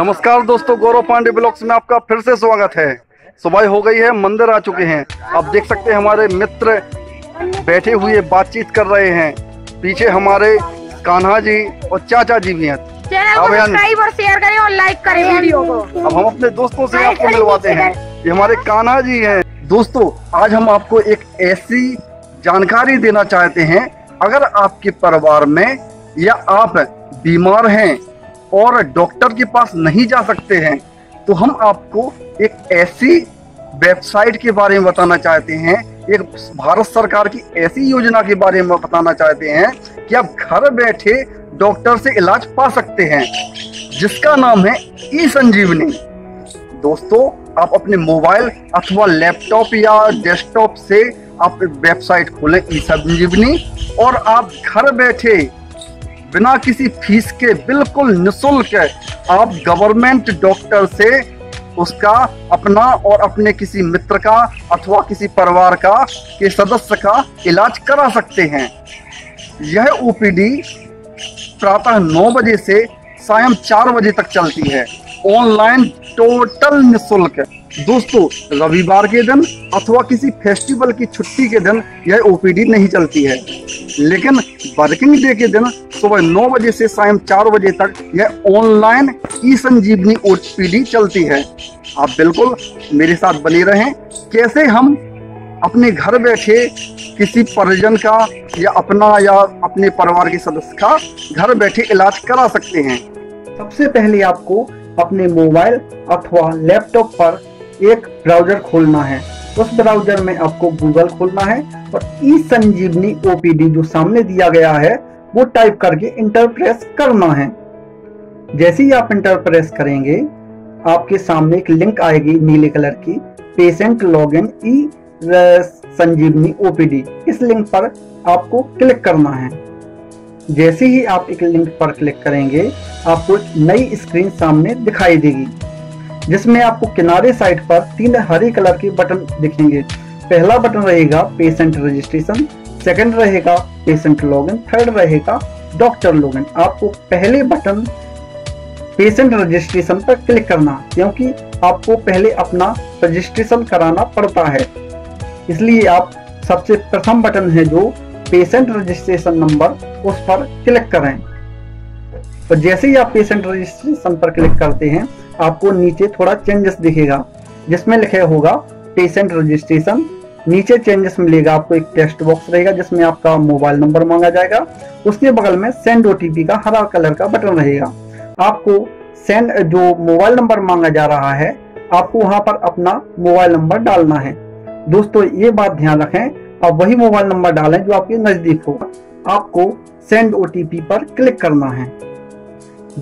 नमस्कार दोस्तों गौरव पांडे ब्लॉग्स में आपका फिर से स्वागत है। सुबह हो गई है मंदिर आ चुके हैं। आप देख सकते हैं हमारे मित्र बैठे हुए बातचीत कर रहे हैं। पीछे हमारे कान्हा जी और चाचा जी भी हैं। सब्सक्राइब और शेयर करें और लाइक करें। वीडियो को। अब हम अपने दोस्तों से आपको मिलवाते हैं। ये हमारे कान्हा जी हैं। दोस्तों आज हम आपको एक ऐसी जानकारी देना चाहते हैं। अगर आपके परिवार में या आप बीमार हैं और डॉक्टर के पास नहीं जा सकते हैं तो हम आपको एक ऐसी वेबसाइट के बारे में बताना चाहते हैं, एक भारत सरकार की ऐसी योजना के बारे में बताना चाहते हैं कि आप घर बैठे डॉक्टर से इलाज पा सकते हैं, जिसका नाम है ई संजीवनी दोस्तों, आप अपने मोबाइल अथवा लैपटॉप या डेस्कटॉप से आप वेबसाइट खोलें ई संजीवनी और आप घर बैठे बिना किसी फ़ीस के बिल्कुल निशुल्क आप गवर्नमेंट डॉक्टर से उसका अपना और अपने किसी मित्र का अथवा किसी परिवार का के सदस्य का इलाज करा सकते हैं। यह ओपीडी प्रातः नौ बजे से सायं चार बजे तक चलती है। ऑनलाइन टोटल निशुल्क दोस्तों, रविवार के दिन अथवा किसी फेस्टिवल की छुट्टी के दिन यह ओपीडी नहीं चलती है। लेकिन वर्किंग डे के दिन सुबह नौ बजे से सायं चार बजे तक यह ऑनलाइन ई संजीवनी ओपीडी चलती है। आप बिल्कुल मेरे साथ बने रहें। कैसे हम अपने घर बैठे किसी परिजन का या अपना या अपने परिवार के सदस्य का घर बैठे इलाज करा सकते हैं? सबसे पहले आपको अपने मोबाइल अथवा लैपटॉप पर एक ब्राउज़र खोलना है। उस ब्राउज़र में आपको गूगल खोलना है और ई संजीवनी ओपीडी जो सामने दिया गया है, वो टाइप करके इंटर प्रेस करना है। जैसे ही आप इंटर प्रेस करेंगे, आपके सामने एक लिंक आएगी नीले कलर की, patient log in e Sanjeevani OPD इस लिंक पर आपको क्लिक करना है। जैसे ही आप एक लिंक पर क्लिक करेंगे, आपको एक नई स्क्रीन सामने दिखाई देगी, जिसमें आपको किनारे साइड पर तीन हरे कलर के बटन दिखेंगे। पहला बटन रहेगा पेशेंट रजिस्ट्रेशन सेकंड रहेगा पेशेंट लॉगिन थर्ड रहेगा डॉक्टर लॉगिन आपको पहले बटन पेशेंट रजिस्ट्रेशन पर क्लिक करना, क्योंकि आपको पहले अपना रजिस्ट्रेशन कराना पड़ता है। इसलिए आप सबसे प्रथम बटन है जो पेशेंट रजिस्ट्रेशन नंबर उस पर क्लिक करें। और जैसे ही आप पेशेंट रजिस्ट्रेशन पर क्लिक करते हैं, आपको नीचे थोड़ा चेंजेस दिखेगा, जिसमें लिखे होगा पेशेंट रजिस्ट्रेशन नीचे चेंजेस मिलेगा, आपको एक टेक्स्ट बॉक्स रहेगा, जिसमें आपका मोबाइल नंबर मांगा जाएगा। उसके बगल में सेंड ओटीपी का हरा कलर का बटन रहेगा। आपको सेंड जो मोबाइल नंबर मांगा जा रहा है, आपको वहाँ पर अपना मोबाइल नंबर डालना है। दोस्तों, ये बात ध्यान रखें आप वही मोबाइल नंबर डालें जो आपके नज़दीक होगा। आपको सेंड ओटीपी पर क्लिक करना है।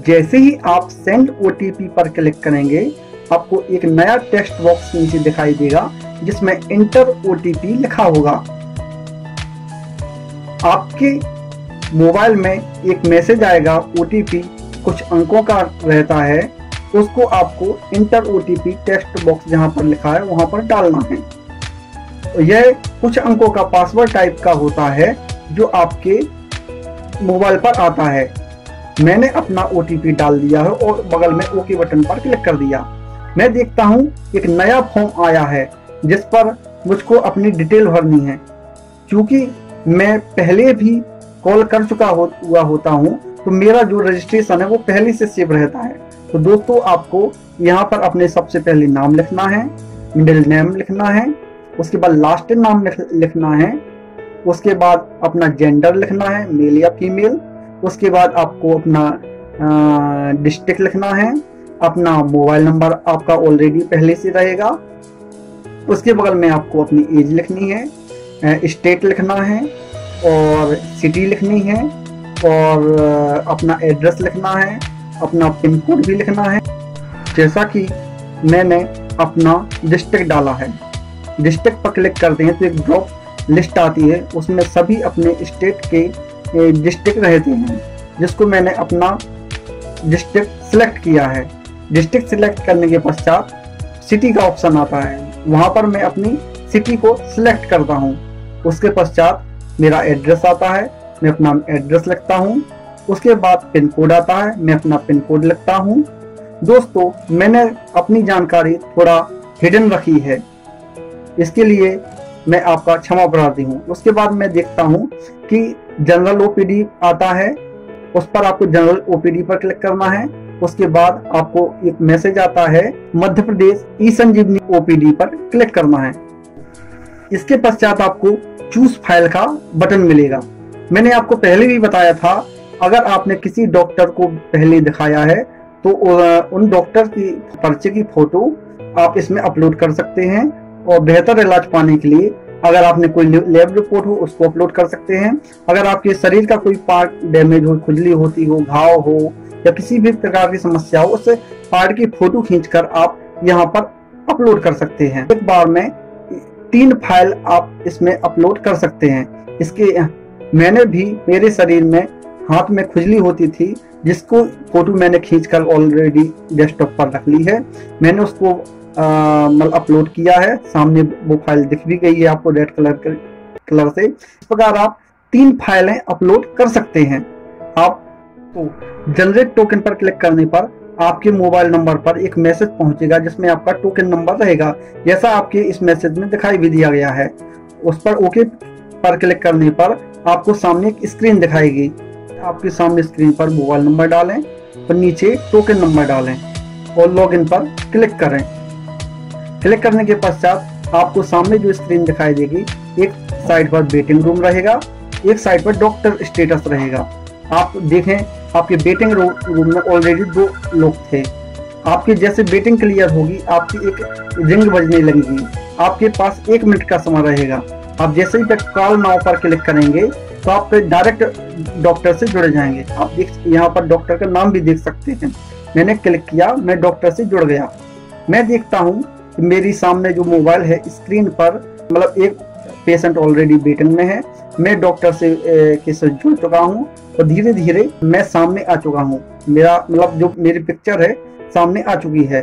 जैसे ही आप सेंड ओटीपी पर क्लिक करेंगे, आपको एक नया टेक्स्ट बॉक्स नीचे दिखाई देगा, जिसमें इंटर ओटीपी लिखा होगा। आपके मोबाइल में एक मैसेज आएगा ओटीपी कुछ अंकों का रहता है, उसको आपको इंटर ओटीपी टेक्स्ट बॉक्स जहाँ पर लिखा है, वहाँ पर डालना है। यह कुछ अंकों का पासवर्ड टाइप का होता है जो आपके मोबाइल पर आता है। मैंने अपना ओटीपी डाल दिया है और बगल में ओके बटन पर क्लिक कर दिया। मैं देखता हूँ एक नया फॉर्म आया है जिस पर मुझको अपनी डिटेल भरनी है। क्योंकि मैं पहले भी कॉल कर चुका हो, हुआ होता हूँ तो मेरा जो रजिस्ट्रेशन है वो पहले से सेव रहता है। तो दोस्तों आपको यहाँ पर अपने सबसे पहले नाम लिखना है मिडिल नेम लिखना है उसके बाद लास्ट नाम लिखना है। उसके बाद अपना जेंडर लिखना है मेल या फीमेल उसके बाद आपको अपना डिस्ट्रिक्ट लिखना है। अपना मोबाइल नंबर आपका ऑलरेडी पहले से रहेगा। उसके बगल में आपको अपनी एज लिखनी है। स्टेट लिखना है और सिटी लिखनी है और अपना एड्रेस लिखना है। अपना पिन कोड भी लिखना है। जैसा कि मैंने अपना डिस्ट्रिक्ट डाला है। डिस्ट्रिक्ट पर क्लिक करते हैं तो एक ड्रॉप लिस्ट आती है, उसमें सभी अपने स्टेट के डिस्ट्रिक्ट रहते हैं, जिसको मैंने अपना डिस्ट्रिक्ट सिलेक्ट किया है। डिस्ट्रिक्ट सिलेक्ट करने के पश्चात सिटी का ऑप्शन आता है। वहाँ पर मैं अपनी सिटी को सिलेक्ट करता हूँ। उसके पश्चात मेरा एड्रेस आता है, मैं अपना एड्रेस लिखता हूँ। उसके बाद पिन कोड आता है, मैं अपना पिन कोड लिखता हूँ। दोस्तों, मैंने अपनी जानकारी थोड़ा हिडन रखी है। इसके लिए मैं आपका क्षमा प्रार्थी हूँ। उसके बाद मैं देखता हूँ कि जनरल ओपीडी आता है, उस पर आपको जनरल ओपीडी पर क्लिक करना है। उसके बाद आपको एक मैसेज आता है, मध्य प्रदेश ई संजीवनी ओपीडी पर क्लिक करना है। इसके पश्चात आपको चूज़ फ़ाइल का बटन मिलेगा। मैंने आपको पहले भी बताया था, अगर आपने किसी डॉक्टर को पहले दिखाया है तो उन डॉक्टर की पर्चे की फ़ोटो आप इसमें अपलोड कर सकते हैं। और बेहतर इलाज पाने के लिए अगर आपने कोई लैब रिपोर्ट हो, उसको अपलोड कर सकते हैं। अगर आपके शरीर का कोई पार्ट डैमेज हो, खुजली होती हो, घाव हो, या किसी भी प्रकार की समस्या हो, उस पार्ट की फ़ोटो खींचकर आप यहाँ पर अपलोड कर सकते हैं। एक बार में तीन फ़ाइल आप इसमें अपलोड कर सकते हैं। इसके, मैंने भी मेरे शरीर में हाथ में खुजली होती थी, जिसको फ़ोटो मैंने खींचकर ऑलरेडी डेस्कटॉप पर रख ली है। मैंने उसको मतलब अपलोड किया है। सामने वो फ़ाइल दिख भी गई है आपको रेड कलर कलर से। इस प्रकार आप तीन फाइलें अपलोड कर सकते हैं। आप तो जनरेट टोकन पर क्लिक करने पर आपके मोबाइल नंबर पर एक मैसेज पहुंचेगा, जिसमें आपका टोकन नंबर रहेगा। जैसा आपके इस मैसेज में दिखाई भी दिया गया है। उस पर ओके पर क्लिक करने पर आपको सामने एक स्क्रीन दिखाएगी। आपके सामने स्क्रीन पर मोबाइल नंबर डालें और नीचे टोकन नंबर डालें और लॉगिन पर क्लिक करें। क्लिक करने के पश्चात आपको सामने जो स्क्रीन दिखाई देगी, एक साइड पर वेटिंग रूम रहेगा, एक साइड पर डॉक्टर स्टेटस रहेगा। आप देखें, आपके बेटिंग रूम में ऑलरेडी दो लोग थे। आपकी जैसे बेटिंग क्लियर होगी, आपकी एक रिंग बजने लगेगी। आपके पास एक मिनट का समय रहेगा। आप जैसे ही कॉल नाव पर क्लिक करेंगे तो आप डायरेक्ट डॉक्टर से जुड़ जाएँगे। आप देख, यहाँ पर डॉक्टर का नाम भी देख सकते हैं। मैंने क्लिक किया, मैं डॉक्टर से जुड़ गया। मैं देखता हूँ मेरी सामने जो मोबाइल है, स्क्रीन पर मतलब एक पेशेंट ऑलरेडी वेटिंग में है। मैं डॉक्टर से के साथ जुड़ चुका हूँ और धीरे धीरे मैं सामने आ चुका हूँ। मेरा मतलब जो मेरी पिक्चर है, सामने आ चुकी है।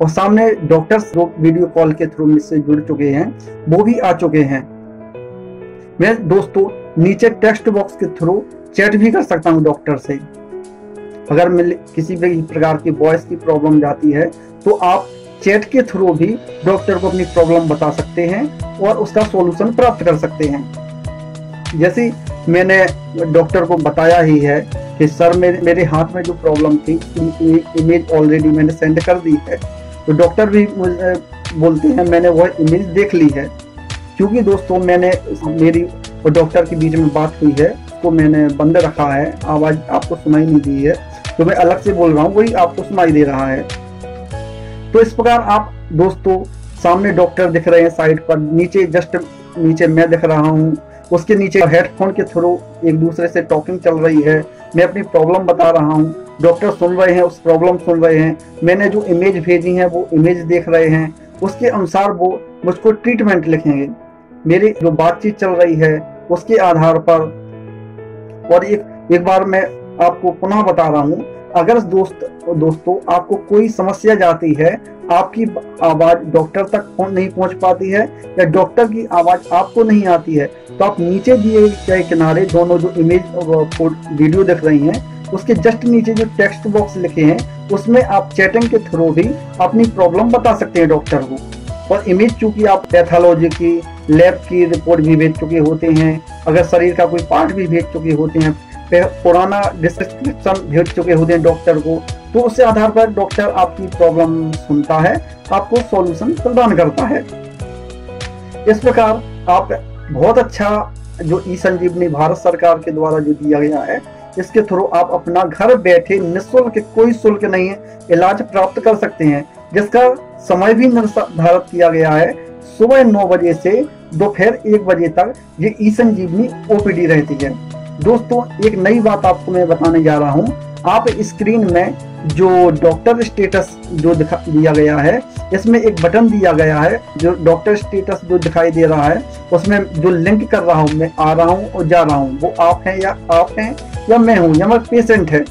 और सामने डॉक्टर्स जो वीडियो कॉल के थ्रू मुझसे जुड़ चुके हैं, वो भी आ चुके हैं। मैं दोस्तों, नीचे टेक्स्ट बॉक्स के थ्रू चैट भी कर सकता हूँ डॉक्टर से। अगर मैं किसी भी प्रकार की वॉइस की प्रॉब्लम जाती है तो आप चैट के थ्रू भी डॉक्टर को अपनी प्रॉब्लम बता सकते हैं और उसका सॉल्यूशन प्राप्त कर सकते हैं। जैसे मैंने डॉक्टर को बताया ही है कि सर, मेरे मेरे हाथ में जो प्रॉब्लम थी इमेज ऑलरेडी मैंने सेंड कर दी है। तो डॉक्टर भी मुझे बोलते हैं, मैंने वह इमेज देख ली है। क्योंकि दोस्तों, मैंने मेरी और डॉक्टर के बीच में बात हुई है उसको मैंने बंद रखा है, आवाज़ आपको सुनाई नहीं दी है। तो मैं अलग से बोल रहा हूँ, वही आपको सुनाई दे रहा है। तो इस प्रकार आप दोस्तों सामने डॉक्टर दिख रहे हैं साइड पर, नीचे जस्ट नीचे मैं दिख रहा हूँ। उसके नीचे हेडफोन के थ्रू एक दूसरे से टॉकिंग चल रही है। मैं अपनी प्रॉब्लम बता रहा हूँ। डॉक्टर सुन रहे हैं, उस प्रॉब्लम सुन रहे हैं। मैंने जो इमेज भेजी है, वो इमेज देख रहे हैं। उसके अनुसार वो मुझको ट्रीटमेंट लिखेंगे। मेरी जो बातचीत चल रही है, उसके आधार पर और एक एक बार मैं आपको पुनः बता रहा हूँ। अगर दोस्त, दोस्तों, आपको कोई समस्या जाती है, आपकी आवाज़ डॉक्टर तक नहीं पहुँच पाती है, या डॉक्टर की आवाज़ आपको नहीं आती है तो आप नीचे दिए गए किनारे दोनों जो इमेज वीडियो देख रही हैं, उसके जस्ट नीचे जो टेक्स्ट बॉक्स लिखे हैं, उसमें आप चैटिंग के थ्रू भी अपनी प्रॉब्लम बता सकते हैं डॉक्टर को। और इमेज चूँकि आप पैथोलॉजी की लैब की रिपोर्ट भी भेज चुके होते हैं, अगर शरीर का कोई पार्ट भी भेज चुके होते हैं पुराना डिस्क्रिप्शन भेज चुके होते हैं डॉक्टर को तो उसके आधार पर डॉक्टर आपकी प्रॉब्लम सुनता है, आपको सॉल्यूशन प्रदान करता है। इस प्रकार आप बहुत अच्छा जो ई संजीवनी भारत सरकार के द्वारा जो दिया गया है, इसके थ्रू आप अपना घर बैठे निःशुल्क, कोई शुल्क नहीं है, इलाज प्राप्त कर सकते हैं। जिसका समय भी निर्धारित किया गया है, सुबह नौ बजे से दोपहर एक बजे तक ये ई संजीवनी ओपीडी रहती है। दोस्तों, एक नई बात आपको मैं बताने जा रहा हूँ। आप स्क्रीन में जो डॉक्टर स्टेटस जो दिखा दिया गया है, इसमें एक बटन दिया गया है, जो डॉक्टर स्टेटस जो दिखाई दे रहा है, उसमें जो लिंक कर रहा हूँ, मैं आ रहा हूँ और जा रहा हूँ। वो आप हैं या आप हैं, या मैं हूँ, या मैं पेशेंट है,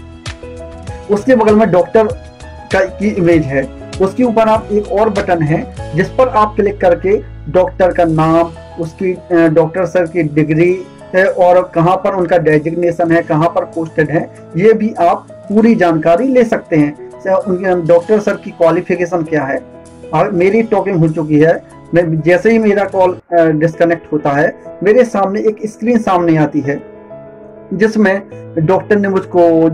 उसके बगल में डॉक्टर का की इमेज है। उसके ऊपर आप एक और बटन है, जिस पर आप क्लिक करके डॉक्टर का नाम, उसकी डॉक्टर सर की डिग्री है और कहाँ पर उनका डेजिग्नेशन है, कहाँ पर पोस्टेड है, ये भी आप पूरी जानकारी ले सकते हैं। उनके डॉक्टर सर की क्वालिफिकेशन क्या है? और मेरी टॉकिंग हो चुकी है। मैं, जैसे ही मेरा कॉल डिस्कनेक्ट होता है, मेरे सामने एक स्क्रीन सामने आती है, जिसमें डॉक्टर ने मुझको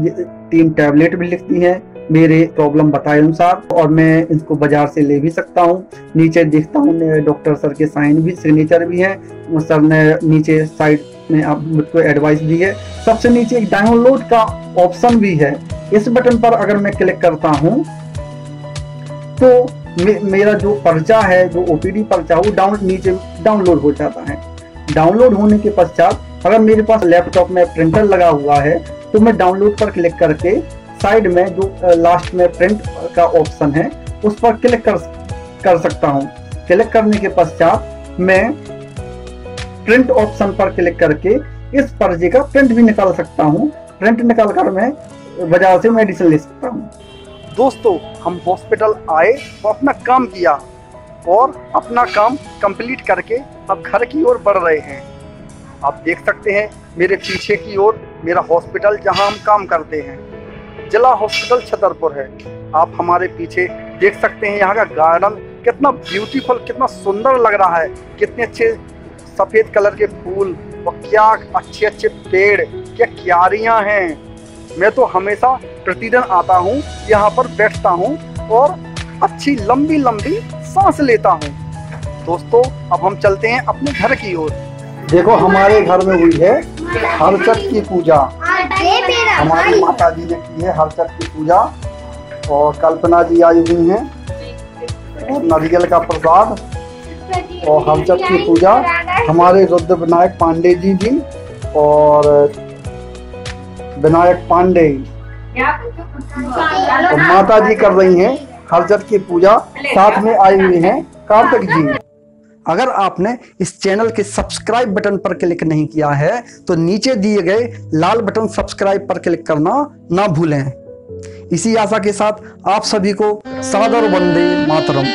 तीन टैबलेट भी लिख दी हैं, मेरे प्रॉब्लम बताए अनुसार, और मैं इसको बाज़ार से ले भी सकता हूँ। नीचे देखता हूँ डॉक्टर सर के साइन भी सिग्नेचर भी है सर ने नीचे साइड में आप मुझको एडवाइस दी है। सबसे नीचे एक डाउनलोड का ऑप्शन भी है। इस बटन पर अगर मैं क्लिक करता हूँ तो मे, मेरा जो पर्चा है जो ओपीडी पर्चा वो डाउन नीचे डाउनलोड हो जाता है। डाउनलोड होने के पश्चात अगर मेरे पास लैपटॉप में प्रिंटर लगा हुआ है तो मैं डाउनलोड पर क्लिक करके साइड में जो लास्ट में प्रिंट का ऑप्शन है उस पर क्लिक कर कर सकता हूँ। क्लिक करने के पश्चात मैं प्रिंट ऑप्शन पर क्लिक करके इस पर्चे का प्रिंट भी निकाल सकता हूँ। प्रिंट निकाल कर मैं बाज़ार से मेडिसिन ले सकता हूँ। दोस्तों, हम हॉस्पिटल आए तो अपना काम किया और अपना काम कंप्लीट करके अब घर की ओर बढ़ रहे हैं। आप देख सकते हैं, मेरे पीछे की ओर मेरा हॉस्पिटल जहाँ हम काम करते हैं। जिला हॉस्पिटल छतरपुर है। आप हमारे पीछे देख सकते हैं, यहाँ का गार्डन कितना ब्यूटीफुल, कितना सुंदर लग रहा है। कितने अच्छे सफ़ेद कलर के फूल और क्या अच्छे अच्छे पेड़, क्या क्यारियाँ हैं। मैं तो हमेशा प्रतिदिन आता हूँ, यहाँ पर बैठता हूँ और अच्छी लंबी लंबी सांस लेता हूँ। दोस्तों, अब हम चलते हैं अपने घर की ओर। देखो, हमारे घर में हुई है हरचट की पूजा। हमारी माता जी ने की है हरचट की पूजा और कल्पना जी आई हुई हैं। नारियल का प्रसाद। और हरचट की पूजा हमारे रुद्र विनायक पांडे जी जी और विनायक पांडे। तो माता जी कर रही हैं हरचट की पूजा, साथ में आई हुई हैं कार्तिक जी। अगर आपने इस चैनल के सब्सक्राइब बटन पर क्लिक नहीं किया है तो नीचे दिए गए लाल बटन सब्सक्राइब पर क्लिक करना ना भूलें। इसी आशा के साथ आप सभी को सादर वंदे मातरम।